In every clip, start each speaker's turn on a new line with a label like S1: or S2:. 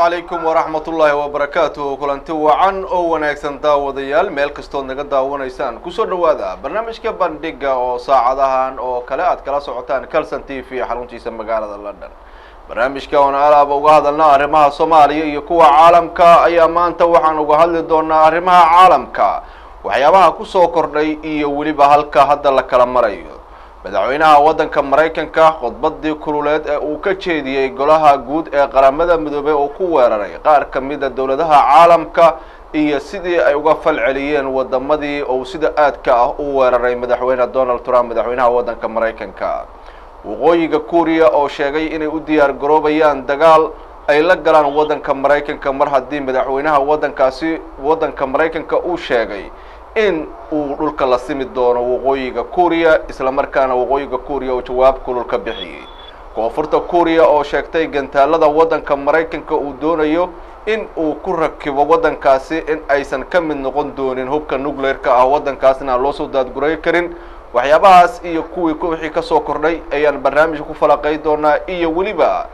S1: Calaykum waraxmatullaahi wabarakaatuh kulanti wacan oo wanaagsan daawadayaal meel kastood naga daawanaysaan. Kusoo dhawaada barnaamijka bandhiga oo saacadahan oo kale aad kala socotaan calson t v xaruntiisa magaalada london. Barnaamijka oon alaaba uga hadalna arrimaha soomaaliya iyo kuwa caalamka ayaa maanta waxaan uga hadli doonaa arrimaha caalamka. Waxyaabaha ku soo kordhay iyo weliba halka hadda la kala marayo madaxweynaha waddanka maraykanka khudbadii kululeed ee uu ka jeediyey golaha guud ee qaramada midoobey oo ku weeraray. Qaar ka mida dowladaha caalamka iyo sidii ay uga fal celiyeen wadamadii uu sida aadka ah u weeraray madaxweyne donald trump madaxweynaha waddanka maraykanka. Waqooyiga kuuriya oo sheegay inay u diyaar garoobayaan dagaal ay la galaan waddanka maraykanka mar haddii madaxweynaha waddankaasi waddanka maraykanka uu sheegay in uu dhulka la simi doono waqooyiga kuuriya isla markaana waqooyiga kuuriya uu jawaab kulul ka bixiyey. Koonfurta kuuriya oo sheegtay gantaalada waddanka maraykanka uu doonayo in uu ku rakibo waddankaasi in aysan ka mid noqon doonin hubka nucleer-ka ah. Waddankaasna aan loo daadguray karin. Waxyaabahaas iyo kuwii wixii ka soo kordhay ayaan barnaamijka ku falaqay doonaa iyo weliba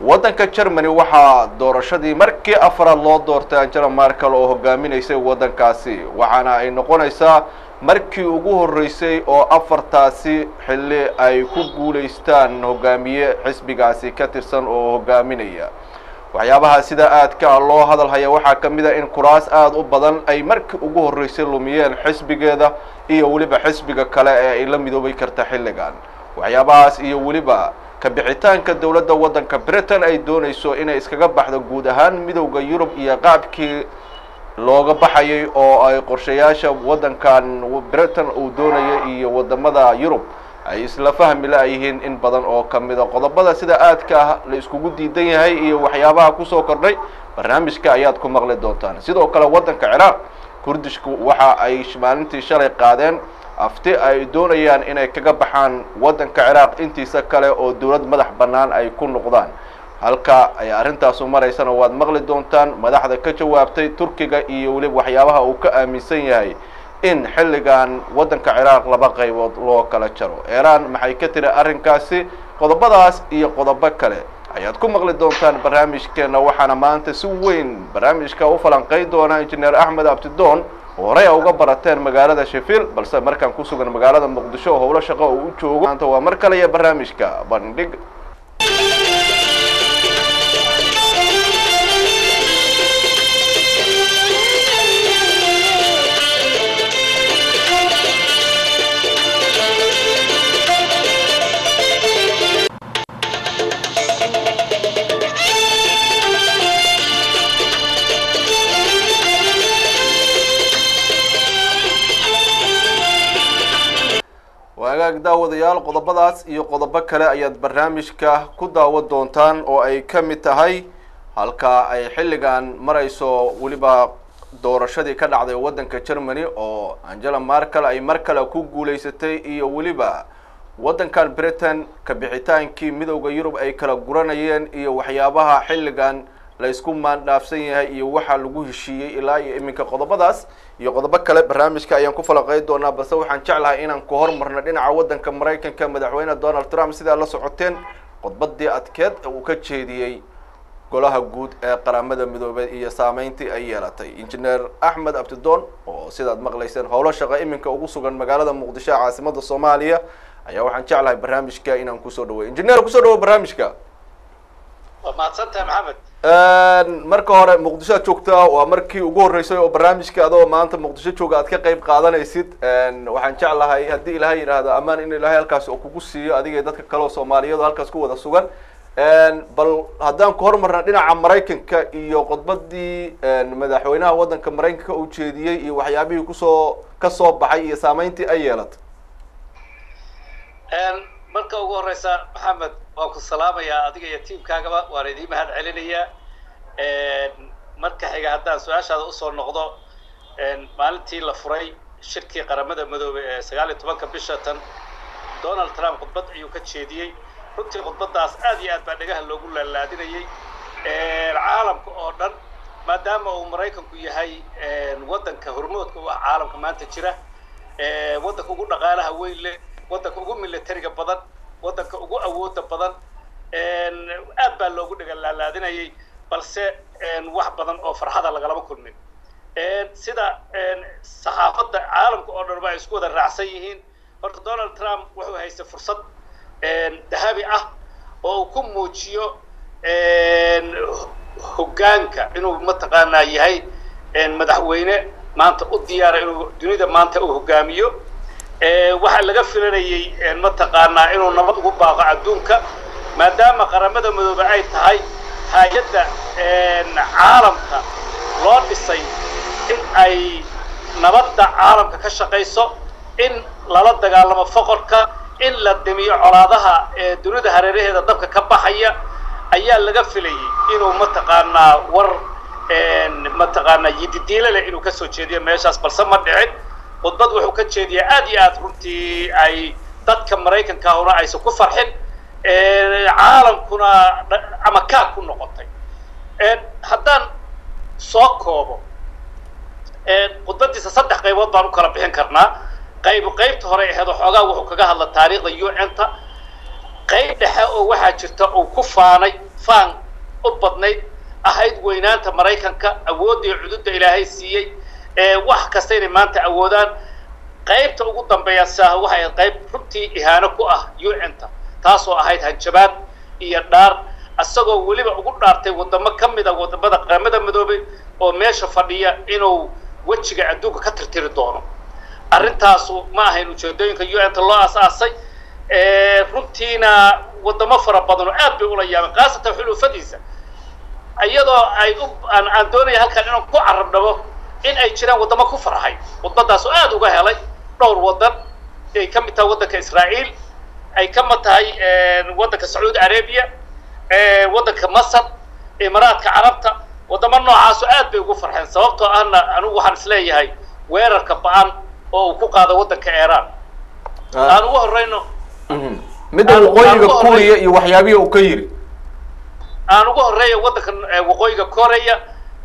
S1: waddanka germany waxaa doorashadii markii afraad loo doortay angela markel oo hogaaminaysay waddankaasi waxaana ay noqonaysaa markii ugu horreysay oo afartaasi xilli ay ku guulaystaan hogaamiye xisbigaasi ka tirsan oo hogaaminaya. Waxyaabaha sida aadka loo hadal haya waxaa ka mid a in kuraas aada u badan ay markii ugu horreysay lumiyeen xisbigeeda iyo weliba xisbiga kale ee ay la midoobay karta xilligan. Waxyaabahaas iyo weliba kabixitaanka dowladda waddanka britain ay doonayso inay iskaga baxdo guud ahaan midowda yurub iyo qaabkii looga baxayay oo ay qorshayaasha waddankan britain uu doonaya iyo waddamada yurub ay isla fahmi la-yihiin in badan oo kamida qodobada sida aadka ah la iskugu diidan yahay iyo waxyaabaha ku soo kordhay barnaamijka ayaad ku maqli doontaan. Sidoo kale waddanka ciraaq kurdishku waxa ay maalintii shalay qaadeen afti ay doonayaan inay kaga baxaan waddanka ciraaq intiisa kale oo dowlad madax bannaan ay ku noqdaan. Halka ay arrintaasu maraysana waad maqli doontaan madaxda ka jawaabtay turkiga iyo weliba waxyaabaha uu ka aaminsan yahay in xilligan waddanka ciraaq laba qaybood loo kala jaro. Iiraan maxay ka tiri arrinkaasi? Qodobadaas iyo qodobo kale ayaad ku maqli doontaan barnaamijkeena waxaana maanta si weyn barnaamijka u falanqay doona injineer axmed abtidoon oo horey a uga barateen magaalada sheffield balse markaan ku sugan magaalada muqdisho oo howlo shaqo uu u joogo. Maanta waa mar kale iyo barnaamijka bandhig wagaag daawadayaal qodobadaas iyo qodobo kale ayaad barnaamijka ku daawo doontaan oo ay ka mid tahay halka ay xilligan marayso weliba doorashadii ka dhacday waddanka germany oo angela markel ay mar kale ku guulaysatay iyo weliba waddankan britain kabixitaankii midowda yurub ay kala guranayeen iyo waxyaabaha xilligan la isku maandhaafsan yahay iyo waxaa lagu heshiiyey ilaa iyo iminka qodobadaas iyo qodobo kale barnaamijka ayaan ku falaqey doonaa balse waxaan jeclahay inaan ku hormarno dhinaca waddanka maraykanka madaxweyne donald trump. Sidaa la socoteen khudbadii adkeed ee uu ka jeediyey golaha guud ee qaramada midoobey iyo saameyntii ay yeelatay. Injineer axmed abdidoon oo sidaad maqlayseen howlo shaqo iminka ugu sugan magaalada muqdisho ee caasimada soomaaliya ayaa waxaan jeclahay barnaamijka inaan ku soo dhaweey injineer ku soo dhawo barnaamijka.
S2: Waa mahadsantahay maxamed
S1: marka hore muqdisho aad joogtaa waa markii ugu horreysay oo barnaamijka adoo maanta muqdisho jooga aad ka qayb qaadanaysid. Waxaan jeclahay haddii ilaahay yidhaahdo amaan in ilaahay halkaas oo kugu siiyo adiga dadka kale oo soomaaliyadu halkaas ku wada sugan. Bal haddaan ku hormarna dhinaca maraykanka iyo khudbadii madaxweynaha waddanka maraykanka uu jeediyey iyo waxyaabihii ku soo ka soo baxay iyo saameyntii ay yeelatay
S2: marka ugu horeysa maxamed waan ku salaamayaa adiga iyo tiimkaagaba waan idiin mahad celinayaa. Marka xiga haddaan su'aashaada u soo noqdo maalintii la furay shirkii qaramada midoobay ee sagaal iyo tobanka bisha tan donald trump khudbad ayuu ka jeediyey. Runtii khudbaddaas aad iyo aad baa dhagaha loogu laalaadinayay caalamka oo dhan maadaama uu maraykanku yahay waddanka hormoodka u ah caalamka maanta jira waddanka ugu dhaqaalaha weyn leh waddanka ugu militariga badan waddanka ugu awooda badan aad baa loogu dhaga laalaadinayay balse wax badan oo farxada lagalama kulmin. Sida saxaafadda caalamka oo dhan ba ay isku wada raacsan yihiin. Horta donald trump wuxuu haystay fursad dahabi ah oo uu ku muujiyo hoggaanka inuu mataqaanaa yahay madaxweyne maanta u diyaara inuu dunida maanta uu hogaamiyo waxaa laga filanayay mataqaanaa inuu nabad ugu baaqo adduunka maadaama qaramada midoobe ay tahay hay'adda caalamka loo dhisay in ay nabadda caalamka ka shaqayso in lala dagaalamo foqorka in la demiyo colaadaha ee dunida hareeraheeda dabka ka baxaya ayaa laga filayay inuu mataqaanaa war mataqaanaa yididiile leh inuu ka soo jeediyo meeshaas balse ma dhicin khudbad wuxuu ka jeediyaa aad iyo aad runtii ay dadka maraykanka ahuna aysan ku farxin caalamkuna ama kaag ku noqotay. Haddaan soo koobo khudbadiisa saddex qaybood baan u kala bixin karnaa. Qayb qaybta hore aheed xoogaa wuxuu kaga hadla taariikhda u n ta qayb dhexe oo waxaa jirta uu ku faanay faan u badnayd ahayd weynaanta maraykanka awoodda iyo cududda ilaahay siiyey wax kasta inay maanta awoodaan qaybta ugu dambeeya sah waxay qayb runtii ihaano ku ah u n ta taasoo ahayd hanjabaad iyo dhaar. Isagoo weliba ugu dhaartay wadamo ka mid a waddamada qaramada midoobay oo meesha fadhiya inuu wejiga adduunka ka tirtiri doono. Arrintaasu ma ahayn ujeedooyinka u n ta loo asaasay runtiina wadamo fara badan oo aad bay ula yaabeen khaasatan xulufadiisa iyadoo ay aan doonaya halkan inaan ku carabnabo in ay jiraan wadamo ku farxay khudbadaas oo aad uga helay dhowr waddan ay ka mid tahay waddanka israa'iil ay ka mid tahay waddanka sacuudi arabia waddanka masar imaaraadka carabta. Wadamo noocaasoo aad bay ugu farxeen sababtoo ahna anigu waxaan is leeyahay weerarka ba'an oo uu ku qaado waddanka iiraan. Aan ugu horeyno
S1: midda waqooyiga kuuriya iyo waxyaabihii uu ka yiri.
S2: Aan ugu horreeya waddanka waqooyiga koreya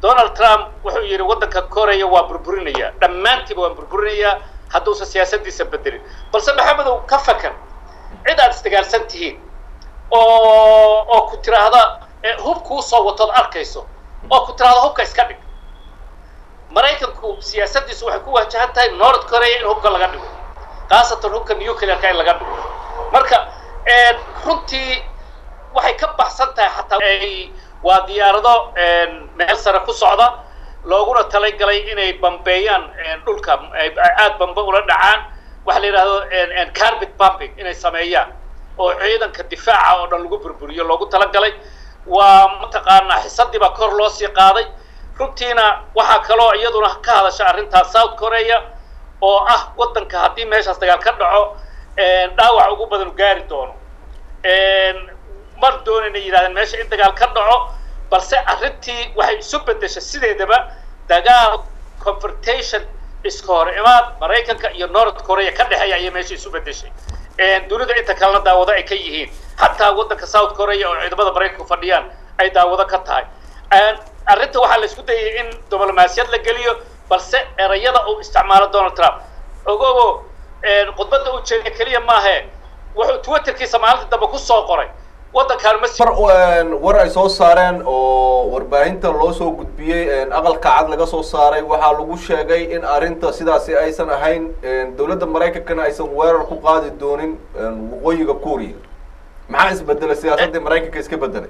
S2: donald trump wuxuu yidhi waddanka koreya waa burburinaya. Dhammaantiiba waan burburinayaa hadduusan siyaasadiisa bedelin balse maxamedow ka fakar cid aad isdagaalsan tihiin oo oo ku tiraahda hub kuu soo watood arkayso oo ku tiraahda hubka iska dhig. Maraykanku siyaasadiisu waxay ku wajahan tahay north korea in hubka laga dhigo khaasatan hubka nuclearka in laga dhigo. Marka runtii waxay ka baxsan tahay xataa waa diyaarado meel sare ku socda looguna talagalay inay bambeeyaan dhulka aad bambe ula dhacaan. Waxa la yidhahdo carbit bumping inay sameeyaan oo ciidanka difaaca oo dhan lagu burburiyo loogu talagalay. Waa mataqaanaa xisadii baa kor loo sii qaaday. Runtiina waxaa kaloo iyaduna ka hadasha arrintaas south korea oo ah waddanka haddii meeshaas dagaal ka dhaco dhaawac ugu badan gaari doono mar doonayna yidhahdeen meesha in dagaal ka dhaco balse arrintii waxay isu bedeshay sideedaba dagaal confrontation iska hor imaad maraykanka iyo north korea ka dhexeeya ayay meesha isu bedeshay dunida inta kalena daawado ay ka yihiin. Xataa waddanka south korea oo ciidamada maraykanku fadhiyaan ay daawado ka tahay. Arrinta waxaa la isku dayay in diblomaasiyad la geliyo balse erayada uu isticmaalo donald trump. Ogogo khudbadda uu jeediya keliya maahe wuxuu twitterkiisa maalinta dambe ku soo qoray waddankaan ma
S1: war ay soo saareen oo warbaahinta loo soo gudbiyey aqalka cad laga soo saaray waxaa lagu sheegay in arrinta sidaasi aysan ahayn dowladda maraykankana aysan weerar ku qaadi doonin waqooyiga korea maxaa isbedelay siyaasaddii maraykanka iska bedelay?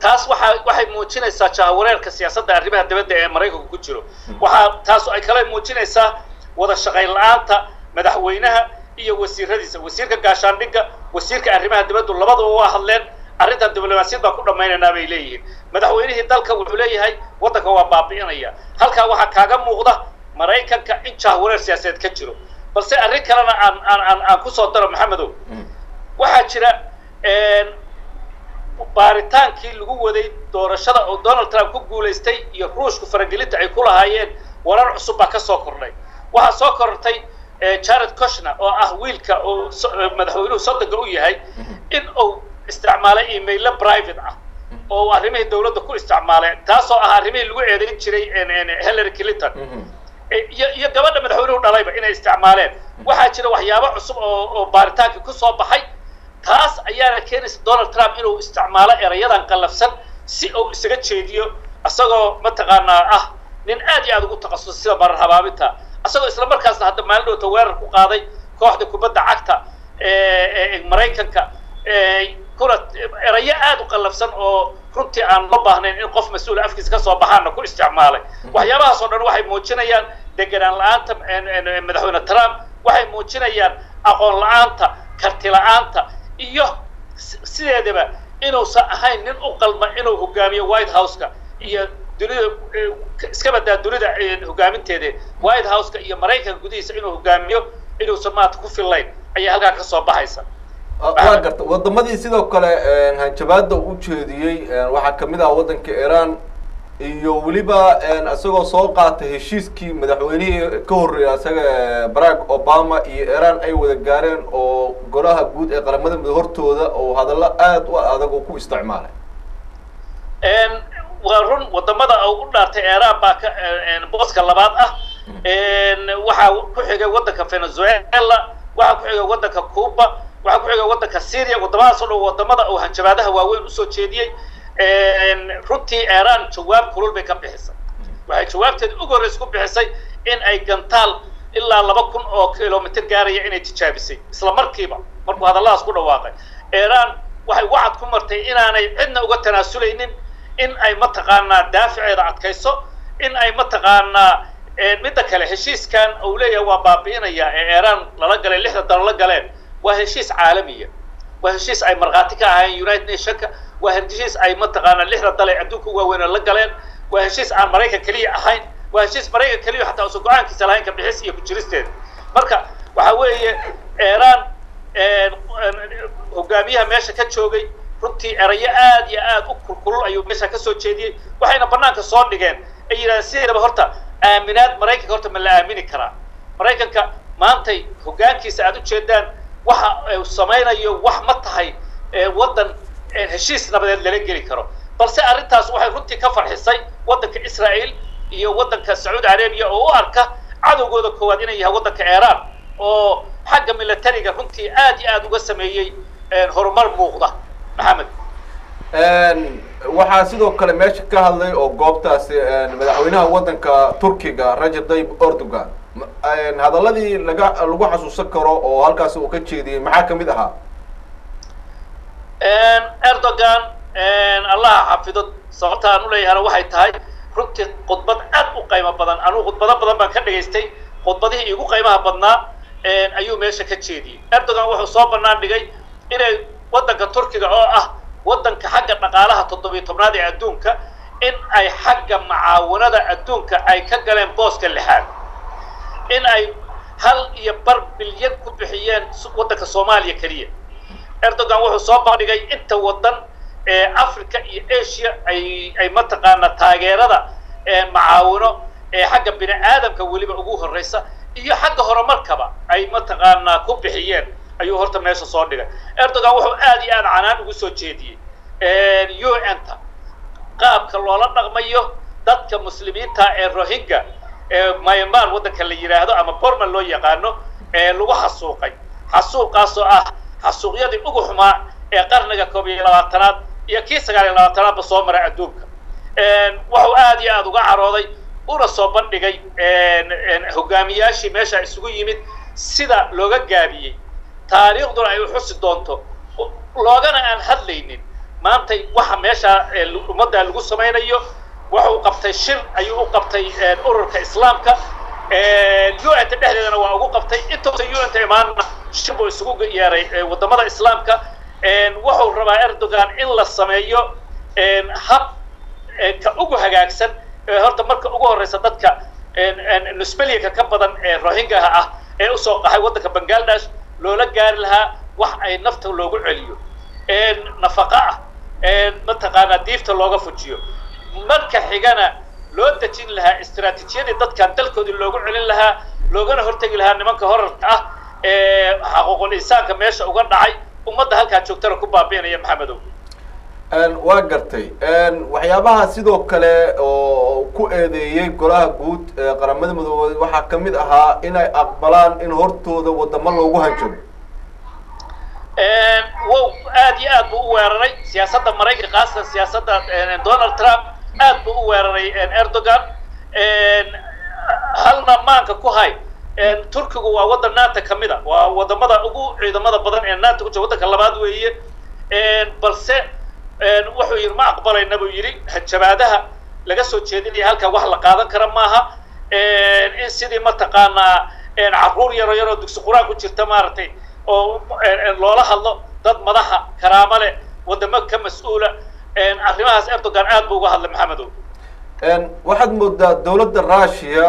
S2: Taas waxaa waxay muujinaysaa jahawareerka siyaasadda arrimaha dibadda ee maraykanku ku jiro. Waxaa taas ay kale muujinaysaa wada shaqayn la'aanta madaxweynaha iyo wasiiradiisa wasiirka gaashaandhigga wasiirka arrimaha dibaddu labaduba waa hadleen arrintan diblomaasiyad baan ku dhammaynaynaa bay leeyihiin. Madaxweynihii dalka wuxuu leeyahay waddanka waa baabi'inaya. Halkaa waxaa kaaga muuqda maraykanka in jahwareer siyaasadeed ka jiro. Balse arrin kalena aan aan aan aan ku soo daro maxamedow waxaa jira baaritaankii lagu waday doorashada oo donald trump ku guulaystay iyo ruushku faragelinta ay ku lahaayeen warar cusub baa ka soo kordhay. Waxaa soo korortay jared koshner oo ah wiilka oo madaxweynuhu sodonka u yahay in uu isticmaalay emailo private ah oo arrimihii dawladda ku isticmaalay taasoo ah arrimihii lagu eedayn jiray hillary clinton. Iyo iyo gabadha madaxweynuhu dhalayba inay isticmaaleen. Waxaa jira waxyaabo cusub oo baaritaankii ku soo baxay. Taas ayaana keenaysa donald trump inuu isticmaalo erayadan qallafsan si uu isaga jeediyo isagoo mataqaanaa ah nin aad iyo aad ugu takhasusay sida marar habaabinta isagoo isla markaasna hadda maalin dhowta weerar ku qaaday kooxda kubadda cagta maraykanka kuna erayo aad u qallafsan oo runtii aan la baahnayn in qof mas'uula afkiisa ka soo baxaana ku isticmaalay. Waxyaabahaas oo dhan waxay muujinayaan deganaan la'aanta madaxweyne trump waxay muujinayaan aqoon la'aanta karti la'aanta iyo sideedaba inuusan ahayn nin u qalma inuu hogaamiyo white house-ka iyo dunida iska badaa dunida hogaaminteeda white house-ka iyo maraykanka gudihiisa inuu hogaamiyo inuusan maanta ku fillayn ayaa halkaa ka soo baxaysa.
S1: Waa garta wadamadii sidoo kale hanjabaada u jeediyey waxaa ka mid ah waddanka iran iyo weliba isagoo soo qaatay heshiiskii madaxweynihii ka horreeyay isaga barack obama iyo iran ay wada gaareen oo golaha guud ee qaramada mid hortooda oo hadallo aad u adag oo ku isticmaalay
S2: waa run waddamada u dhaartay iran baa ka booska labaad ah. Waxaa ku xigay waddanka venezuela waxaa ku xigay waddanka cuba waxaa ku xigay waddanka syria wadamadaas oo dhan waddamada uu hanjabaadaha waaweyn u soo jeediyey runtii iran jawaab kulul bay ka bixisay. Waxay jawaabteed ugu horreys ku bixisay in ay gantaal ilaa laba kun oo kilomitr gaaraya inay tijaabisay isla markiiba markuu hadalladaas ku dhawaaqay. Iran waxay wacad ku martay inaanay cidna uga tanaasuleynin in ay mataqaanaa daaficeeda adkayso in ay mataqaanaa midda kale heshiiskan uu leeyahay waa baabi'inaya ee iran lala galay lixda dalo la galeen waa heshiis caalamiya. Waa heshiis ay markhaati ka ahaayeen united nationka waa heshiis ay mataqaanaa lixda dale adduunka waaweyn la galeen. Waa heshiis aan maraykan keliya ahayn. Waa heshiis maraykan keliya xataa usan go'aankiisa lahayn ka bixis iyo ku jiristeeda marka waxa weeye iran hogaamiyaha meesha ka joogay runtii erayo aad iyo aad u kulkulul ayuu meesha ka soo jeediyey waxayna banaanka soo dhigeen. Ay yidhahdeen sideedaba horta aaminaad maraykanka horta ma la aamini karaa. Maraykanka maantay hogaankiisa aad ujeedaan waxa uu samaynayo wax ma tahay waddan heshiis nabadeed lala geli karo. Balse arrintaas waxay runtii ka farxisay waddanka israael iyo waddanka sacuudi arabiya oo u arka cadowgooda koowaad inay yahay waddanka iran oo xagga militariga runtii aad iyo aad uga sameeyey horumar muuqda maxamed
S1: waxaa sidoo kale meesha ka hadlay oo goobtaasi madaxweynaha waddanka turkiga rajab tayyib erdogan. Hadalladii laga lagu xasuusan karo oo halkaasi uu ka jeediyey maxaa ka mid ahaa?
S2: Erdogan allaha xafido sababta aan uleeyahana waxay tahay runtii khudbad aad u qaymo badan. Anugu khudbado badan baan ka dhagaystay khudbadihii igu qaymaha badnaa ayuu meesha ka jeediyey erdogan wuxuu soo banaan dhigay inay waddanka turkiga oo ah waddanka xagga dhaqaalaha toddobiyo tobnaad ee adduunka in ay xagga macaawanada adduunka ay ka galeen booska lixaad. In ay hal iyo bar bilyan ku bixiyeen waddanka soomaaliya keliya erdogan wuxuu soo bandhigay inta waddan ee africa iyo asia ay ay mataqaanaa taageerada macaawino ee xagga bini aadamka weliba ugu horreysa iyo xagga horumarkaba ay mataqaanaa ku bixiyeen ayuu horta meesha soo dhigay. Erdogan wuxuu aad iyo aad canaan ugu soo jeediyey. U n ta. Qaabka loola dhaqmayo dadka muslimiinta ee rohingya ee myanmar waddanka la yidhaahdo ama borman loo yaqaano ee lagu xasuuqay. Xasuuqaasoo ah xasuuqyadii ugu xumaa ee qarniga koob iyo labaatanaad iyo kii sagaal iyo labaatanaadba soo maray adduunka. Wuxuu aad iyo aad uga carooday una soo bandhigay hogaamiyaashii meesha isugu yimid sida looga gaabiyey taariikhduna ay u xusi doonto. Loogana aan hadlaynin maantay waxa meesha ummadda lagu samaynayo wuxuu qabtay shir ayuu u qabtay ururka islaamka u-nta dhexdeedana waa ugu qabtay. Intoosa u-nta imaanna shir buu isugu yeeray waddamada islaamka. Wuxuu rabaa erdogan in la sameeyo hab ka ugu hagaagsan horta marka ugu horeysa dadka nusbeliyaka ka badan ee rohingaha ah ee u soo qaxay waddanka bangladesh loola gaari lahaa wax ay nafta loogu celiyo. Nafaqa ah mataqaanaa diifta looga fujiyo. Marka xigana loo dejin lahaa istaraatiijiyadii dadkan dalkoodii loogu celin lahaa loogana hortegi lahaa nimanka horarka ah ee xaquuqul insaanka meesha uga dhacay ummadda halkaa joogtana ku baabi'inaya maxamedow
S1: waa gartay. Waxyaabaha sidoo kale oo ku eedeeyey golaha guud qaramada midoobey waxaa ka mid ahaa inay aqbalaan in hortooda wadamo loogu hanjabo
S2: wow aad iyo aad buu u weeraray. Siyaasadda maraykanka khaasatan siyaasadda donald trump aad buu u weeraray erdogan. Halna maanka ku hay. Turkigu waa waddan naata ka mid a waa waddamada ugu ciidamada badan ee naata ku jira. Waddanka labaad weeye. Balse wuxuu yidhi ma aqbalayna buu yidhi jabaadaha laga soo jeedinaya halkaa wax la qaadan kara maaha. In sidii mataqaanaa carruur yaro yaroo dugsi qur'aan ku jirta maaragtay oo loola hadlo dad madaxa karaamo leh wadamo ka mas'uula arrimahaas erdogan aad buu uga hadlay maxamedow.
S1: Waxaad moodaa dawladda russia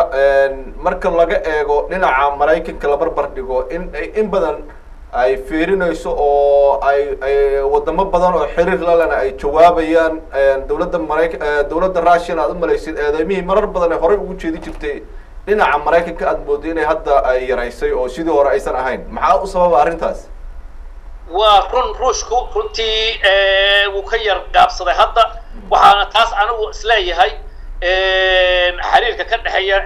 S1: marka laga eego dhinaca maraykanka la barbar dhigo in in badan ay fiirinayso oo ay wadamo badan oo xiriir lalena ay jawaabayaan dawladda maraykan dawladda russiana aad u malaysid eedeymihii marar badan ay horey ugu jeedi jirtay dhinaca maraykanka aad mooday inay hadda ay yaraysay oo sidii hore aysan ahayn. Maxaa u sababa arrintaas?
S2: Waa run ruushku runtii wuu ka yar gaabsaday hadda. Waxaana taas anigu is leeyahay xiriirka ka dhexeeya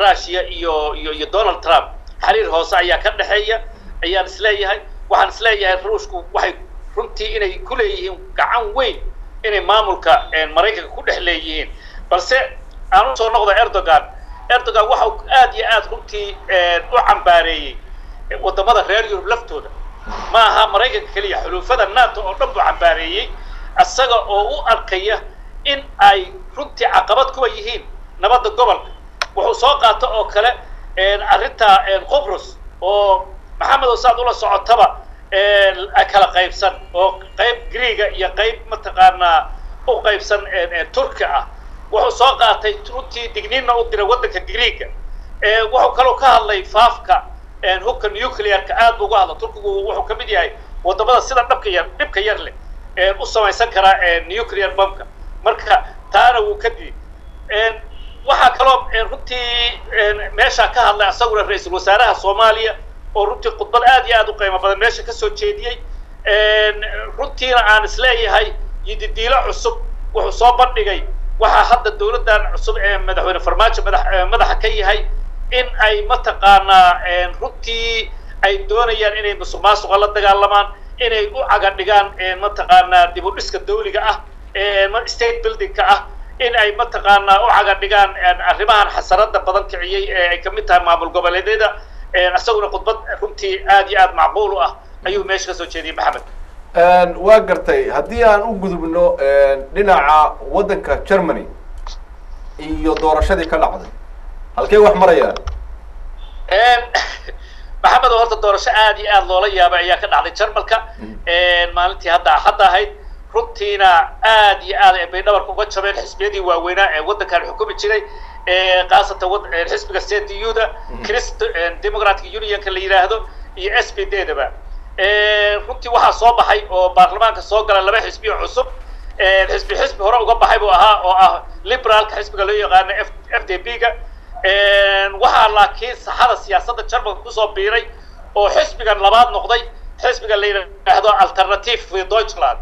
S2: russia iyo iyo iyo donald trump. Xiriir hoose ayaa ka dhexeeya ayaan is leeyahay waxaan is leeyahay ruushku waxay runtii inay ku leeyihiin gacan weyn inay maamulka maraykanka ku dhex leeyihiin. Balse aan u soo noqdo erdogan. Erdogan waxa uu aad iyo aad runtii u cambaareeyey waddamada reer yurub laftooda. Ma aha maraykanka keliya xuluufada nato oo dhan buu cambaareeyey isaga oo u arkaya in ay runtii caqabad kuwa yihiin nabadda gobolka. Wuxuu soo qaato oo kale arrinta qubrus oo maxamed oo saad ula socotaba kala qaybsan oo qayb greega iyo qayb mataqaanaa u qaybsan turki ah. Wuxuu soo qaatay runtii digniinna u diray waddanka greega. Wuxuu kaloo ka hadlay faafka hubka nuclearka aad buu uga hadla turkigu wuxuu ka mid yahay waddamada sida dhabka yar dhibka yar leh u samaysan karaa nuclear bombka. Marka taana wuu ka didi waxaa kaloo runtii meeshaa ka hadlay asaguna ra'iisul wasaaraha soomaaliya oo runtii khudbad aad iyo aad u qiimo badan meesha ka soo jeediyey runtiina aan is leeyahay yididiilo cusub wuxuu soo bandhigay. Waxaa hadda dawladdan cusub ee madaxweyne farmaajo madax madaxa ka yahay in ay mataqaanaa runtii ay doonayaan inay musuq maasuqa la dagaalamaan inay u caga dhigaan mataqaanaa dib u dhiska dawliga ah state buildingka ah in ay mataqaanaa u caga dhigaan arrimahan xasarada badan kiciyey ee ay ka mid tahay maamul goboleedyada isaguna khudbad runtii aad iyo aad macquul u ah ayuu meesha ka soo jeediyey maxamed.
S1: Waa gartay haddii aan u gudubno dhinaca waddanka germany iyo doorashadii ka dhacday halkey wax marayaan?
S2: Maxamed oo horta doorasho aad iyo aad loola yaabay ayaa ka dhacday jarmalka maalintii hadda hadda ahayd runtiina aad iyo aad bay dhabarka uga jabeen xisbiyadii waaweynaa ee waddankan xukumi jiray khaasatan xisbiga c d u da christ democratic unionka la yidhaahdo iyo s p d daba runtii waxaa soo baxay oo baarlamaanka soo gala laba xisbiyo cusub. Xisbi xisbi hore uga baxay buu ahaa oo ah liberaalka xisbiga loo yaqaano f d b ga waxaa laakiin saxada siyaasadda jarmalka ku soo biiray oo xisbigan labaad noqday xisbiga la yidhaahdo alternative for deutschland.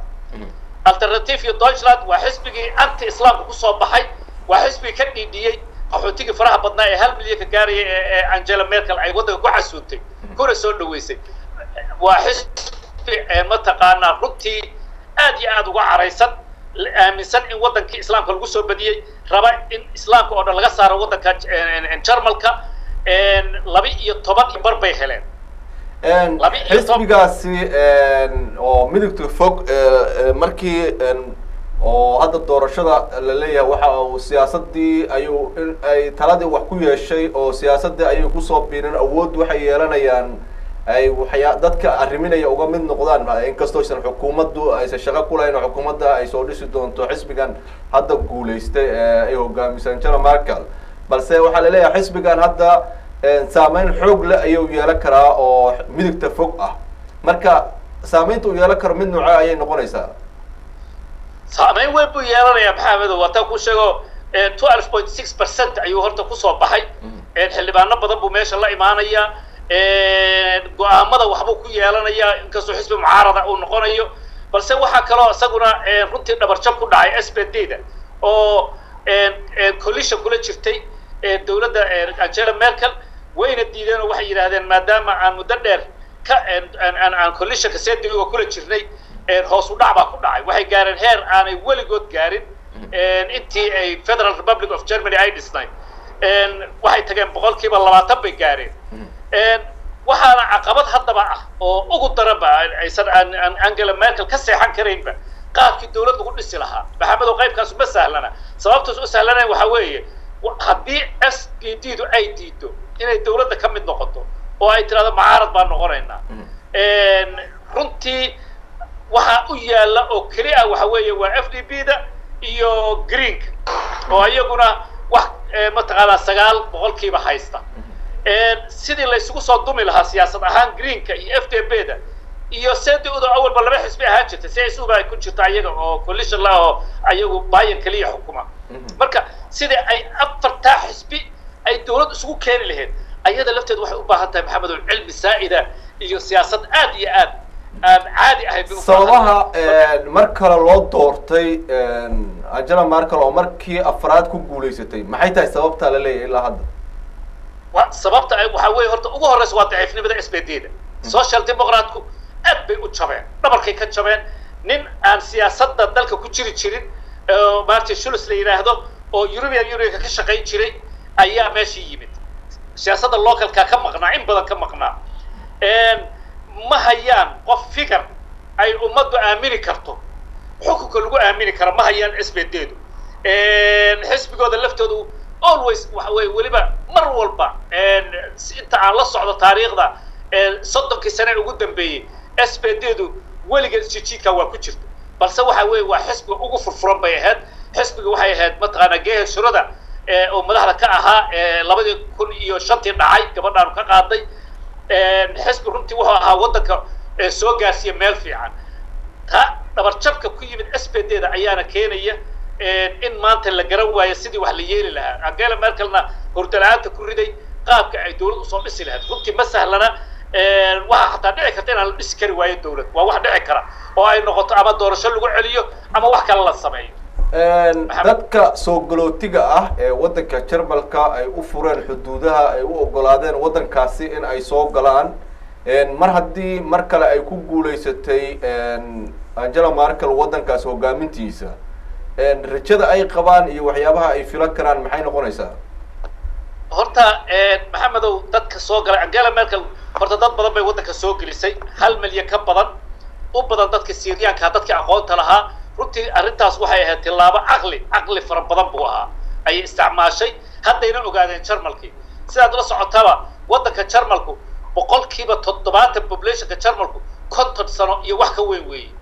S2: Alternative for deutschland waa xisbigii anti islaamka ku soo baxay waa xisbigii ka dhiidhiyey qaxootigii faraha badnaa ee hal milyan ka gaaraya ee angela merkel ay waddanka ku xasuuntay kuna soo dhaweysay waa xisbi mataqaanaa runtii aad iyo aad uga caraysan aaminsan in waddankii islaamka lagu soo badiyey raba in islaamka oo dhan laga saaro waddanka jarmalka laba iyo toban bar bay heleen.
S1: Xisbigaasi oo midigta fog markii oo hadda doorashada la leeyahay waxa uu siyaasadii ayuu in ay taladii wax ku yeeshay oo siyaasadii ayay ku soo biireen awood waxay yeelanayaan ay waxyaa dadka arriminaya uga mid noqdaan inkastoo aysan xukuumaddu aysan shaqo ku lahayn oo xukuumadda ay soo dhisi doonto xisbigan hadda guulaystay ee ay hogaamisan angela merkel balse waxaa la leeyahay xisbigan hadda saameyn xoog leh ayuu yeelan karaa oo midigta fog ah. Marka saameynta uu yeelan karo mid nooce ayay noqonaysaa
S2: saameyn weyn buu yeelanayaa maxamedo waa taa ku sheego twelve point six percent ayuu horta ku soo baxay. Xildhibaano badan buu meesha la imaanayaa go'aamada waxbuu ku yeelanayaa inkastoo xisbi mucaarada uu noqonayo. Balse waxaa kaloo isaguna runtii dhabarjab ku dhacay s b d da oo collision kula jirtay dowladda angela merkel. Wayna diideen oo waxay yidhahdeen maadaama aan muddo dheer ka aan collisionka sedi oo kula jirnay hoos u dhac baa ku dhacay waxay gaareen heer aanay weligood gaarin intii ay federal republic of germany ay dhisnayd waxay tageen boqolkiiba labaatan bay gaareen waxaana caqabad haddaba ah oo ugu daranba aysan aan angela merkel ka seexan karaynba qaabkii dowlad lagu dhisi lahaa maxamedow qaybkaasu ma sahlana sababtaas u sahlanayn waxaa weeye haddii s p d du ay diido inay dowladda ka mid noqoto oo ay tirahdo mucaarad baan noqonaynaa runtii waxaa u yaalla oo keli ah waxa weeye waa f d b da iyo greenka oo iyaguna wax mataqaanaa sagaal boqolkiiba haysta. Sidii la isugu soo dumi lahaa siyaasad ahaan greenka iyo f d b da iyo sedi udo awalba laba xisbi ahaan jirta si isuba ay ku jirta ayaga oo collision la oo ayagu baayan keliya xukuma. Marka sidii ay afartaa xisbi ay dowlad isugu keeni lahayd ayada lafteed waxay u baahan tahay maxamed oo cilmi saa'ida iyo siyaasad aad iyo aad
S1: sababaha mar kale loo doortay angela merkel oo markii afraad ku guulaysatay maxay tahay sababtaa la leeyahay ilaa hadda?
S2: Sababta waxaa weeye horta ugu horreysa waa daciifnimada s b d da social democratku aad bay u jabeen dhabarkay ka jabeen. Nin aan siyaasadda dalka ku jiri jirin martin shuls la yidhaahdo oo european unionka ka shaqayn jiray ayaa meeshii yimid. Siyaasadda localka ka maqnaa in badan ka maqnaa ma hayaan qof figar ay ummaddu aamini karto. Xukunka lagu aamini karo ma hayaan s b d du xisbigooda laftoodu always waxa weye weliba mar walba inta aan la socdo taariikhda soddonkii sane ugu dambeeyey s b d du weligeed jijiidka waa ku jirta balse waxa weye waa xisbiga ugu furfuran bay ahayd. Xisbiga waxay ahayd mataqaanaa geher shurada oo madaxda ka ahaa labadii kun iyo shantii dhacay gabadhaanu ka qaaday xisbi runtii wuxuu ahaa waddanka soo gaarsiiya meel fiican. Ta dhabarjabka ku yimid s b d ayaana keenaya in maanta la garan waayo sidii wax la yeeli lahaa. Angela merkelna hordala-aanta ku riday qaabka ay dowlad u soo dhisi lahayd. Runtii ma sahlana waxaa xataa dhici karta inaan la dhisi kari waayo dowlad. Waa wax dhici kara oo ay noqoto ama doorasho lagu celiyo ama wax kale la sameeyo
S1: dadka soo galootiga ah ee waddanka jarmalka ay u fureen xuduudaha ay u ogolaadeen waddankaasi in ay soo galaan. Mar haddii mar kale ay ku guulaysatay angela merkel waddankaas hogaamintiisa rajada ay qabaan iyo waxyaabaha ay filan karaan maxay noqonaysaa?
S2: Horta maxamedow dadka soo galay angela merkel horta dad badan bay waddanka soo gelisay. Hal milyan ka badan. U badan dadka syriyaanka dadkii aqoonta lahaa runtii arrintaas waxay ahayd tillaabo caqli caqli fara badan buu ahaa. Ayay isticmaashay. Haddayna ogaadeen jarmalkii. Sidaad la socotaba waddanka jarmalku boqolkiiba toddobaatan populationka jarmalku konton sano iyo wax ka weyn weeye.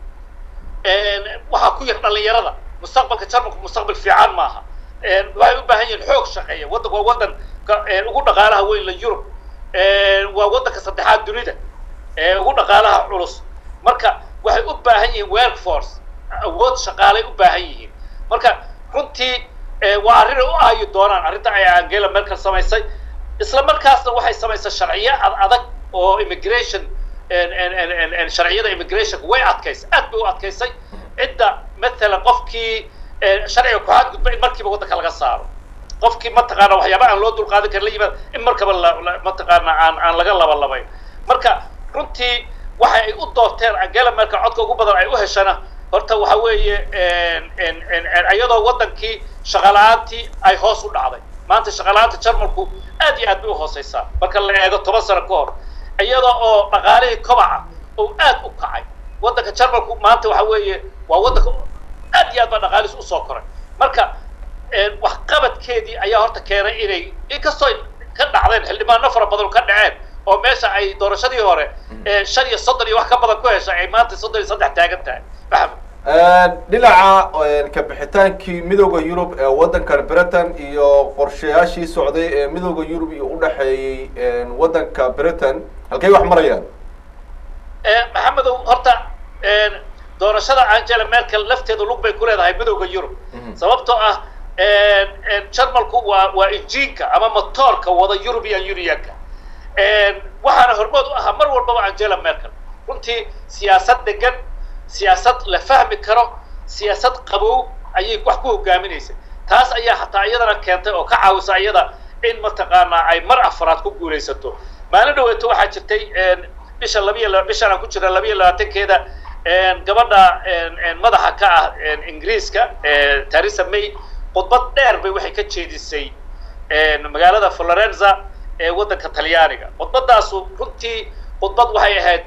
S2: Waxaa ku yar dhalinyarada mustaqbalka jarmalku mustaqbal fiican maaha. Waxay u baahan yihiin xoog shaqeeya. Waddanku waa waddanka ugu dhaqaalaha weyn la yurub. Waa waddanka saddexaad dunida. Ugu dhaqaalaha culus. Marka waxay u baahan yihiin workforce awood shaqaalay u baahan yihiin. Marka runtii waa arrin u aayi doonaan. Arrinta ay angela merkel samaysay. Isla markaasna waxay samaysay sharciyo ad adag oo immigration sharciyada immigrationka way adkaysay aad bay u adkaysay. Cidda mathalan qofkii sharciga ku xadgudba in markiiba waddanka laga saaro. Qofkii mataqaana waxyaaba aan loo dulqaadan karin la yimaad in markaba mataqaana aan aan laga labalabayn. Marka runtii waxa ay u doorteen angela merkel codka ugu badan ay u heshana horta waxa weeye iyadoo waddankii shaqala-aantii ay hoos u dhacday. Maanta shaqala-aanta jarmalku aad iyo aad bay u hooseysaa marka la eego toban sano ka hor iyada oo dhaqaalihii kobaca oo aad u kacay. Waddanka jarmalku maanta waxa weeye waa waddanka aad iyo aad baa dhaqaalis u soo koray. Marka waxqabadkeedii ayaa horta keenay inay inkastoo ka dhacdeen xildhibaano fara badan ka dhaceen oo meesha ay doorashadii hore shan iyo soddon iyo wax ka badan ku heshay ay maanta soddon iyo saddex taagan tahay. Maxamed
S1: dhinaca kabixitaankii midooda yurub ee waddankan britain iyo qorshayaashii socday ee midooda yurub iyo udhexeeyey waddanka britain halkay wax marayaan?
S2: Maxamedow horta doorashada angela merkel lafteedu lug bay ku leedahay midowda yurub. Sababtoo ah jarmalku waa waa injiinka ama motoorka wada european unionka waxaana hormood u ahaa mar walbaba angela merkel. Runtii siyaasad degan siyaasad la fahmi karo siyaasad qabow ayay wax ku hogaaminaysay taas ayaa hataa iyadana keentay oo ka caawisa iyada in mataqaanaa ay mar afraad ku guulaysato. Maalin dhaweeto waxaa jirtay bisha labiya bishan aan ku jira labiya labaatankeeda gabadha madaxa ka ah ingiriiska theresa may khudbad dheer bay waxay ka jeedisay magaalada florenza ee waddanka talyaaniga khudbaddaasu runtii khudbad waxay ahayd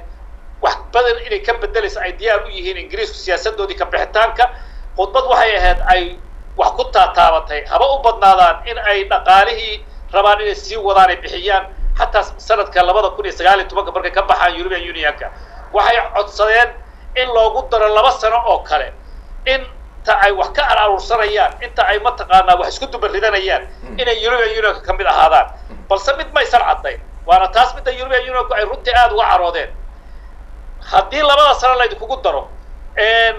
S2: wax badan inay ka bedelaysa ay diyaar u yihiin ingiriisku siyaasadoodii ka bixitaanka. Khudbad waxay ahayd ay wax ku taataabatay haba u badnaadaan in ay dhaqaalihii rabaan inay sii wadaan ay bixiyaan. Xataa sanadka labada kun iyo sagaal iyo tobanka markay ka baxaan european unionka waxay codsadeen in loogu daro laba sano oo kale inta ay wax ka araruursanayaan inta ay mataqaanaa wax isku dubaridanayaan inay european unionka ka mid ahaadaan. Balse mid maysan caddayn waana taas midda european unionku ay runtii aada uga caroodeen. Haddii labada sano laydinkugu daro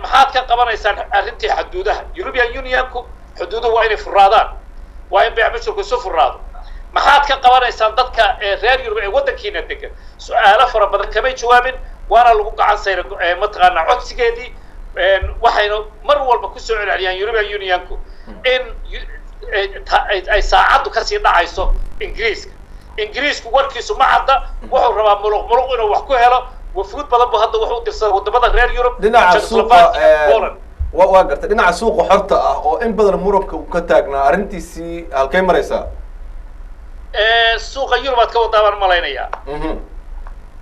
S2: maxaad ka qabanaysaan arrintii xuduudaha? European unionku xuduuduhu waa inay furaadaan waa in beecmashurku isu furaado maxaad ka qabanaysaan dadka reer yurub ee waddankiina degan su'aalo fara badan kamay jawaabin waana lagu gacan sayray mataqaanaa codsigeedii waxayna mar walba ku soo celceliyaan european unionku. In ay saacaddu ka sii dhacayso ingiriiska. Ingiriisku warkiisu ma cadda wuxuu rabaa muluq muluq inuu wax ku helo wafuud badan bu hadda wuxuu u dirsaday waddamada reer yurub
S1: dhinaca suuqa wa waa gartay dhinaca suuqa xorta ah oo in badan muranka uu ka taagnaa arrintiisii halkay maraysaa
S2: suuqa yurub aad ka wadaa baan malaynayaa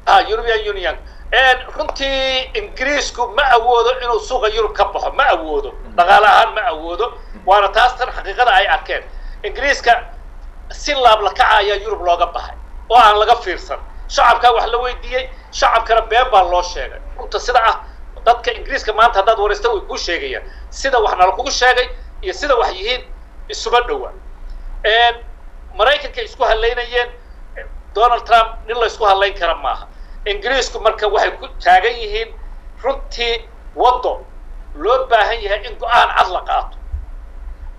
S2: a european union runtii ingiriisku ma awoodo inuu suuqa yurub ka baxo. Ma awoodo. Dhaqaale ahaan ma awoodo. Waana taas tan xaqiiqada ay arkeen. Ingiriiska si laablakaca ayaa yurub looga baxay oo aan laga fiirsan. Shacabkaa wax la weydiiyey shacabkana been baa loo sheegay. Runta sida ah dadka ingiriiska maanta haddaad waraysta way kuu sheegayaan. Sida wax nala kugu sheegay iyo sida wax yihiin isuma dhowa maraykanka isku hadlaynayeen donald trump nin la isku hadlayn kara maaha ingiriisku marka waxay ku taagan yihiin runtii waddo loo baahan yahay in go'aan cad la qaato.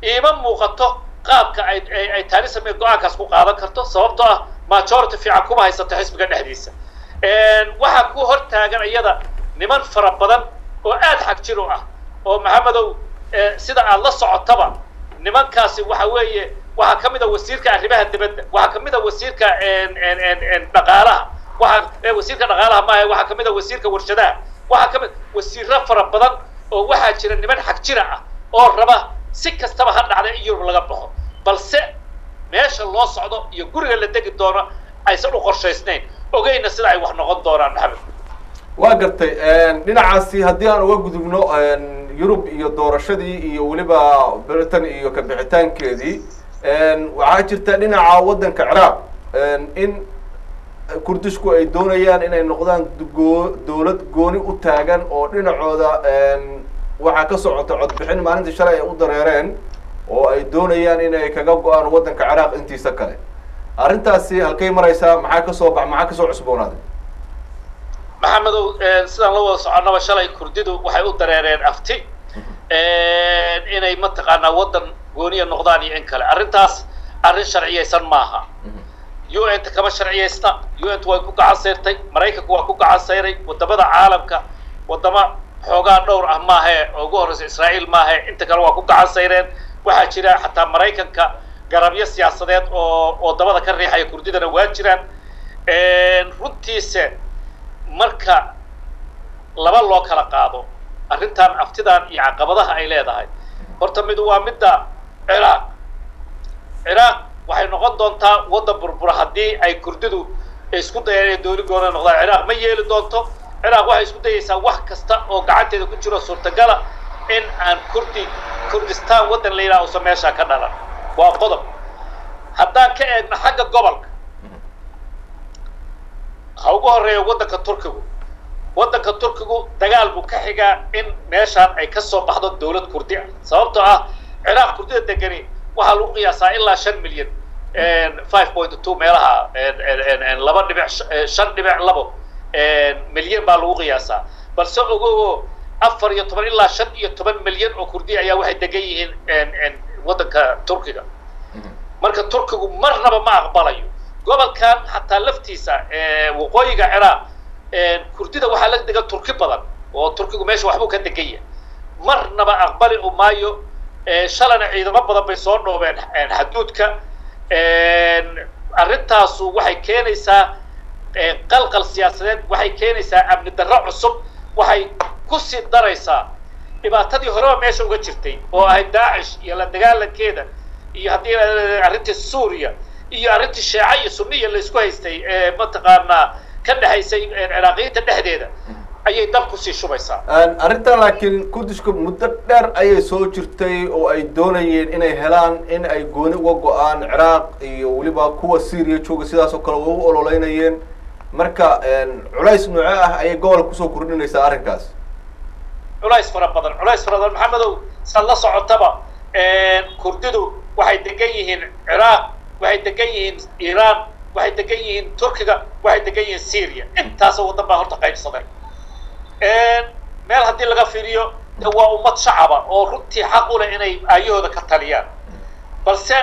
S2: Iima muuqato qaabka ay taani samee go'aankaas ku qaadan karto sababtoo ah majority fiican kuma haysato xisbiga dhexdiisa. Waxaa ku hor taagan iyada niman fara badan oo aada xag jir u ah oo maxamedow sida aada la socotaba nimankaasi waxa weeye waxaa ka mid a wasiirka arrimaha dibadda waxaa ka mid a wasiirka dhaqaalaha waxaa wasiirka dhaqaalaha maaha waxaa ka mid a wasiirka warshadaha. Waxaa ka mid wasiiro fara badan oo waxaa jira niman xag jira ah oo raba si kastaba ha dhacda in yurub laga baxo. Balse meesha loo socdo iyo guriga la degi doono aysan u qorshaysnayn. Ogeyna sida ay wax noqon doonaan maxamed.
S1: Waa gartay dhinacaasi haddii aan uga gudubno yurub iyo doorashadii iyo weliba britain iyo kabixitaankeedii waxaa jirta dhinaca waddanka ciraaq. In kurdishku ay doonayaan inay noqdaan goo dawlad gooni u taagan oo dhinacooda waxaa ka socota codbixin maalintii shalay ay u dareereen oo ay doonayaan inay kaga go'aan waddanka ciraaq intiisa kale. Arrintaasi halkay maraysaa maxaa ka soo bax maxaa ka soo cusboonaaday?
S2: Maxamedow sidaan la wada soconnaba shalay kurdidu waxay u dareereen afti inay mataqaanaa waddan gooniya noqdaan iyo in kale. Arrintaas arrin sharciyaysan maaha u n ta kama sharciyaysna u n ta way ku gacan sayrtay maraykanku waa ku gacan sayray waddamada caalamka wadamo xoogaa dhowr ah maahae oo ugu horreysa israa'iil maahae inta kale waa ku gacan sayreen waxaa jira xataa maraykanka garabyo siyaasadeed oo waddamada ka riixaya kurdidana waa jiraan. Runtiise marka laba loo kala qaado arrintan aftidan iyo caqabadaha ay leedahay. Horta mid waa midda ciraaq. Ciraaq waxay noqon doontaa waddan burbura. Haddii ay kurdidu isku dayaan inay dooni goona noqdaan ciraaq ma yeeli doonto. Ciraaq waxay isku dayaysaa wax kasta oo gacanteeda ku jiro. Suurtagala in aan kurdi kurdistaan waddan la yidhaha usan meeshaa ka dhalan. Waa qodob. Haddaan ka eegno xagga gobolka. Ha ugu horreeya waddanka turkigu. Waddanka turkigu dagaal buu ka xigaa in meeshaan ay ka soo baxdo dawlad kurdi ah. Sababtoo ah ciraaq kurdida degani waxaa lagu qiyaasaa ilaa shan milyan five point two meelaha. Laba dhibic shan dhibic labo. Milyan baa lagu qiyaasaa balse ogogo afar iyo toban ilaa shan iyo toban milyan oo kurdiya ayaa waxay degan yihiin waddanka turkiga. Marka turkigu marnaba ma aqbalayo. Gobolkan xataa laftiisa waqooyiga ciraaq kurdida waxaa la degan turki badan oo turkigu meesha waxbuu ka degan yahay. Marnaba aqbali u maayo shalana ciidamo badan bay soo dhoobeen xaduudka arrintaasu waxay keenaysaa qalqal siyaasadeed waxay keenaysaa amni darro cusub waxay ku sii daraysaa. Dhibaatadii horeba meesha uga jirtay oo ahayd daacish iyo la dagaalankeeda iyo haddii arrintii suuriya iyo arrintii sheeca iyo sunniya laysku haystay ee mataqaanaa ka dhexaysay ciraaqiyiinta dhexdeeda ayay dab ku sii shubaysaa.
S1: Arrintan laakiin kurdishku muddo dheer ayay soo jirtay oo ay doonayeen inay helaan in ay gooni uga go'aan ciraaq iyo weliba kuwa syriya jooga sidaas oo kale way u ololeynayeen marka culays nooce ah ayay gobolka ku soo kordhinaysaa arrinkaas.
S2: Culays fara badan culays fara badan. Maxamedow saad la socotaba kurdidu waxay degan yihiin ciraaq waxay degan yihiin iiraan waxay degan yihiin turkiga waxay degan yihiin syria intaasoo waddan baa horta qaybsaday meel haddii laga fiiriyo waa ummad shacaba oo runtii xaq u leh inay aayahooda ka taliyaan. Balse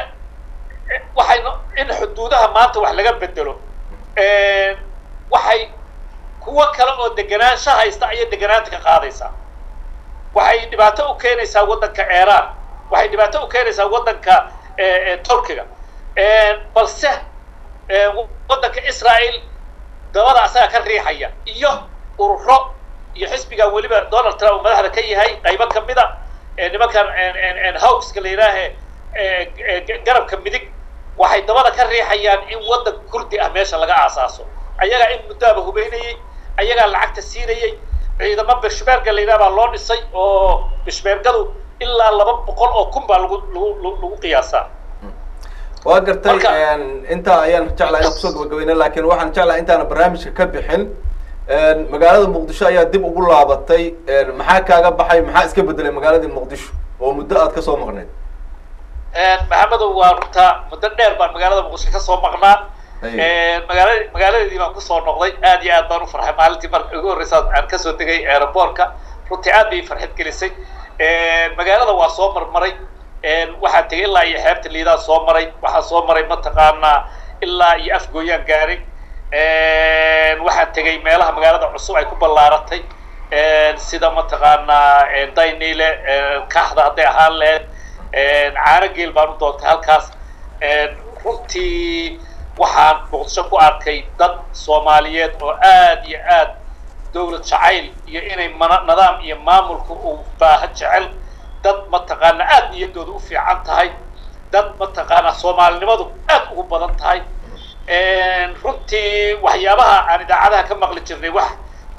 S2: waxay in xuduudaha maanta wax laga bedelo waxay kuwo kale oo deganaansha haysta ayay deganaanta ka qaadaysaa. Waxay dhibaato u keenaysaa waddanka iiraan waxay dhibaato u keenaysaa waddanka turkiga. Balse waddanka israel dabada asaga ka riixaya iyo ururo iyo xisbiga weliba donald trump madaxda ka yahay qaybo kamida nimankan hawkska la yidhaahe garabka midig waxay dabada ka riixayaan in waddan kurdi ah meesha laga aasaaso. Ayagaa in muddaaba hubeynayey ayagaa lacagta siinayey ciidamo bishmeerga la yidhaha baa loo dhisay oo bishmeergadu ilaa laba boqol oo kun baa lagu lagu lagu qiyaasaa.
S1: Waa gartay intaa ayaan jeclaa inaan ku soo gabagabayna laakiin waxaan jeclaa intaana barnaamijka ka bixin magaalada muqdisho ayaa dib ugu laabatay maxaa kaaga baxay maxaa iska bedelay magaaladii muqdisho? Oo muddo aad ka soo maqneed.
S2: Maxamedow waa runta muddo dheer baan magaalada muqdisho ka soo maqnaa. Magaala magaaladeedii baan ku soo noqday aad iyo aad baan u farxay. Maalintii marka ugu horreysa aan ka soo degay aeroboortka runtii aad bay farxad gelisay. Magaalada waa soo marmaray. Waxaan tegay ilaa iyo xeebta liidaan soo maray. Waxaan soo maray mataqaanaa ilaa iyo afgooyaan gaaray waxaan tegay meelaha magaalada cusub ay ku ballaaratay. Sida mataqaanaa daynile kaxda hadday ahaan lehed caano geel baan u doontay halkaas. Runtii waxaan muqdisho ku arkay dad soomaaliyeed oo aad iyo aad dawlad jacayl iyo inay mana nidaam iyo maamulka uu baaha jecel. Dad mataqaana aad niyaddooda u fiican tahay. Dad mataqaana soomaalinimadu aad ugu badan tahay runtii waxyaabaha aan idaacadaha ka maqli jirnay wax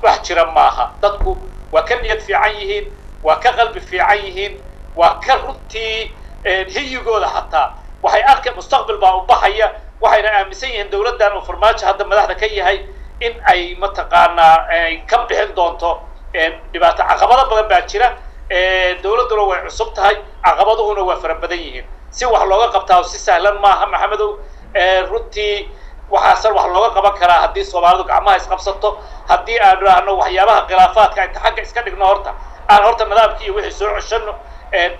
S2: wax jira maaha. Dadku waa ka niyad fiican yihiin waa ka qalbi fiican yihiin waa ka runtii hiyigooda xataa. Waxay arkeen mustaqbal baa u baxaya waxayna aaminsan yihiin dawladdan uu farmaajo hadda madaxda ka yahay in ay mataqaanaa ka bixin doonto. Dhibaato caqabado badan baa jira. Dawladduna way cusub tahay caqabaduhuna waa fara badan yihiin. Si wax looga qabtaa si sahlan maaha maxamedow runtii waxaasan wax looga qaban karaa haddii soomaalidu gacmaha isqabsato haddii aan idhaahno waxyaabaha khilaafaadka inta xagga iska dhigno horta. Aan horta nidaamkii iyo wixii soo ceshano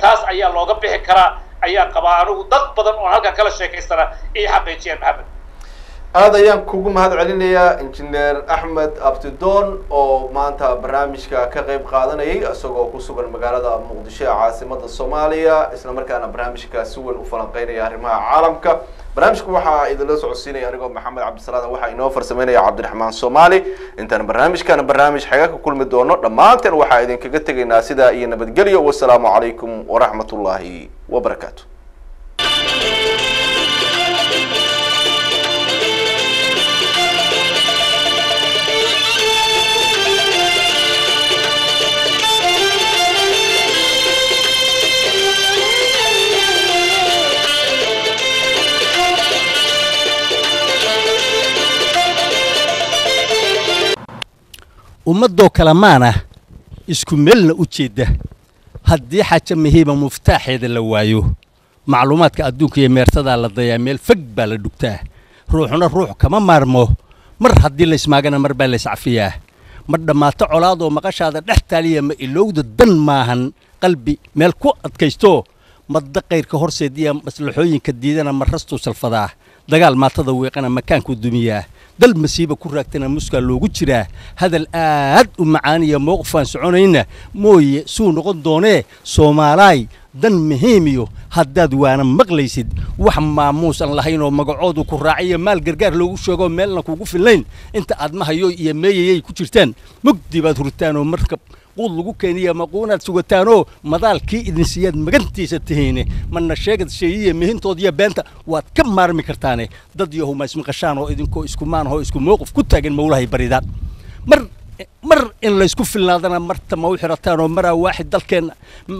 S2: taas ayaa looga bixi karaa ayaan qabaa anigu dad badan oon halkan kala sheekaystana ii xaqiijiyeen maxamed
S1: aada ayaan kugu mahad celinayaa injineer axmed abtidoon oo maanta barnaamijka ka qayb qaadanayay isagoo ku sugan magaalada muqdisho ee caasimada soomaaliya isla markaana barnaamijka si weyn u falanqeynaya arrimaha caalamka. Barnaamijka waxaa idinla socodsiinaya anigoo maxamed cabdisalaam waxaa inoo farsameynaya cabdiraxmaan soomaali. Intaan barnaamijkana barnaamij xaga ka kulmi doono dhammaanteen waxaa idinkaga tegaynaa sidaa iyo nabadgelyo. Wasalaamu calaykum waraxmat ullaahi wabarakaatu
S3: ummaddoo kale maana isku meelna u jeedda. Haddii xaja mahiiba muftaaxeeda la waayo macluumaadka adduunka iyo meertadaa la dayaa meel fog baa la dhugtaa. Ruuxuna ruux kama maarmo. Mar haddii laysmaagana mar baa layscafiyaa ma dhammaato colaadoo maqashaada dhex taaliya ma ilowda dan maahan qalbi meel ku adkaysto. Madda kayrka horseediya maslaxooyinka diidana ma rastuu salfadaa dagaal maatada weeqana makaankuu dumiyaa. Dal masiiba ku raagtana muskaa loogu jiraa. Hadal aad u macaaniya mowqifaan soconayna mooye suu noqon doonee soomaalaay dan muhiimiyo haddaad waana maqlaysid wax maamuusan lahayn oo magacoodu ku raaciyo maal gargaar loogu sheegoo meelna kuugu filnayn inta aad mahayo iyo meeyayay ku jirtaan mugdi baad hurtaanoo markab quud lagu keeniya maquunaad sugataanoo madaalkii idinsiyaad magantiisa tihiine mana sheegad sheeyiya mihintoodiyo beenta waad ka maarmi kartaane dad yahuma ismaqashaan oo idinkoo iskumaan oo isku mowqif ku taagan mawlahay baridaan mar mar in laysku filnaadana marta ma u xirataan oo maraa waaxid dalkeenna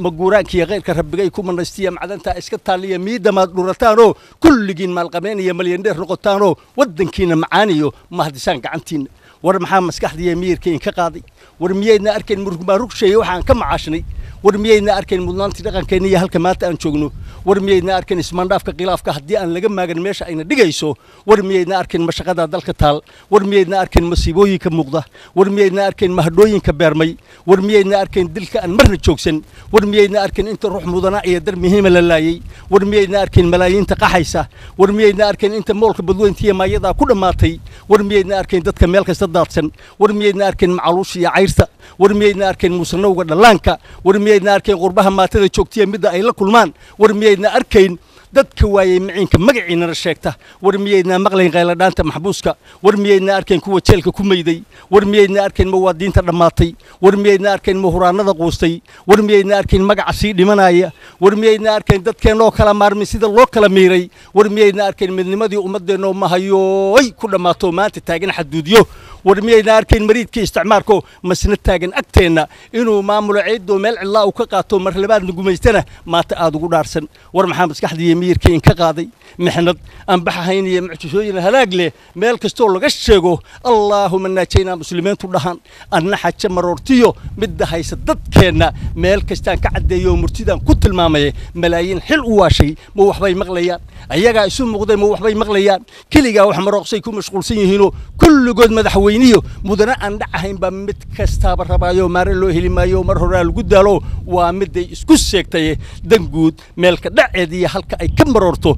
S3: maguuraankiiyo keyrka rabbigay ku manaystiya macdantaa iska taalliya miidamaad dhurataanoo kulligiin maalqabeen iyo malyandheer noqotaanoo waddankiina macaaniyo mahdisaan gacantiinna war maxaa maskaxdiiya miyirkain ka qaaday? War miyaydna arkayn murugmarugsheeye waxaan ka macaashnay war miyaydna arkayn mudnaantii dhaqankeenna iyo halka maanta aan joogno war miyaydna arkayn ismaandhaafka khilaafka haddii aan laga maagan meesha ayna dhigayso war miyaydna arkayn mashaqada dalka taal war miyaydna arkayn masiibooyinka muuqda war miyaydna arkayn mahadhooyinka beermay war miyaydna arkayn dilka aan marna joogsan war miyaydna arkayn inta ruux mudana iyo dar muhiima la laayey war miyaydna arkayn malaayiinta qaxaysa war miyaydna arkayn inta moolka badweyntiiyo maayadaa ku dhammaatay war miyaydna arkayn dadka meel kasta daadsan war miyaydna arkayn macaluusha iyo cayrta war miyaydna arkayn muusanowga dhallaanka war miyaydna arkayn qurbaha maatada joogtiya midda ay la kulmaan? War miyaydna arkayn dadka waayey maciinka magaciinana sheegta? War miyaydna maqlayn qayladhaanta maxbuuska? War miyaydna arkayn kuwa jeelka ku mayday? War miyaydna arkayn mawaadiinta dhammaatay? War miyaydna arkayn mahuraanada quustay? War miyaydna arkayn magaca sii dhimanaya? War miyaydna arkayn dadkeennoo kala maarmay sida loo kala miiray? War miyaydna arkayn midnimadii ummaddeenoo mahayooy ku dhammaato maanta taagan xaduudyo war miyaydna arkayn mariidkii isticmaalko masna taagan agteenna. Inuu maamulo ciiddoo meel cidlaa uu ka qaato mar labaadna gumaystana maanta aad ugu dhaarsan. War maxaa maskaxdiiyo miyirkii in ka qaaday mixnad aan baxahayn iyo mucjisooyin halaag leh meel kastoo laga sheego allaahuma naajaynaa muslimiintu dhahan anna xaje maroortiyo midda haysa dadkeenna. Meel kastaan ka caddeeyo murtidaan ku tilmaamaya malaayiin xil u waashay ma waxbay maqlayaan. Ayagaa isu muuqday ma waxbay maqlayaan. Keligaa wax marooqsay ku mashquulsan yihiinoo kulligood madaxweyniyo mudana aan dhacahayn baa mid kastaaba rabaayo maare loo heli maayo mar horaa lagu daalo waa miday isku sheegtaye dan guud meelka dhaceed iyo halka ay ka maroorto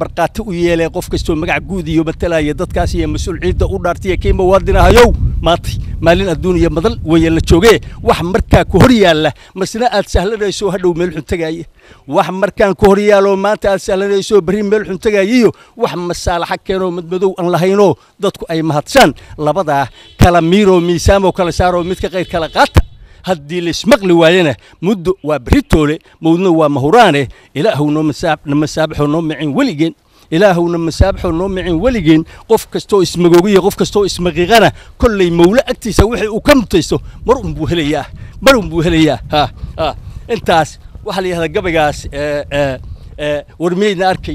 S3: markhaati u yeelee qof kastoo magac guud iyo matalaya dadkaas iyo mas'uul ciidda u dhaartaiyo kii muwaadinahayow maantay maalin adduun iyo madal weeye la joogee? Wax markaa ku hor yaalla masna aad sahlanayso hadhow meel xun tagaaya wax markaan ku hor yaalo maanta aad sahlanayso berri meel xun tagaayiyo. Wax masaalaxa keenoo madmadow aan lahaynoo dadku ay mahadsaan labadaa kala miiroo miisaamoo kala saaroo midka qayr kala qaata haddii laismaqli waayana muddo waa beritoole mawdna waa mahuraane ilaahow noo masaabaxoo noo micin weligeen ilaahowna masaabaxoo noo micin weligeen qof kastoo ismagoogiyo qof kastoo ismaqiiqana kollay mawle agtiisa wixii uu ka mutaysto mar unbuu helayaa mar unbuu helayaa. Intaas waxaa la yidhahdaa gabaygaas war miyaydna arkay